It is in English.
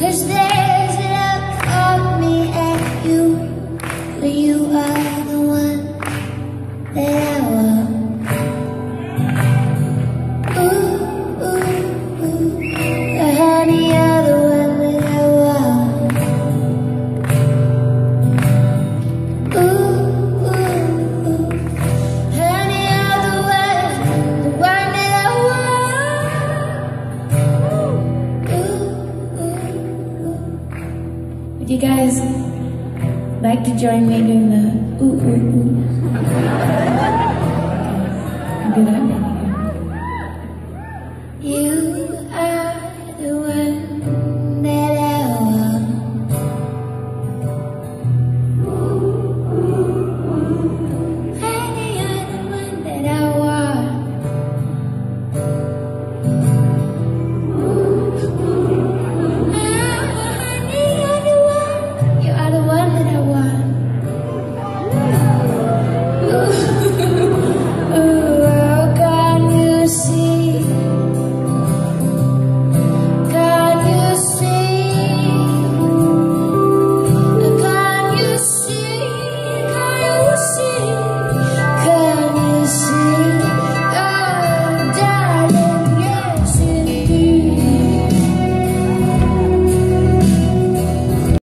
Cause there's love for me and you, but you are the one that You guys like to join me doing the ooh ooh ooh? I'll do that. You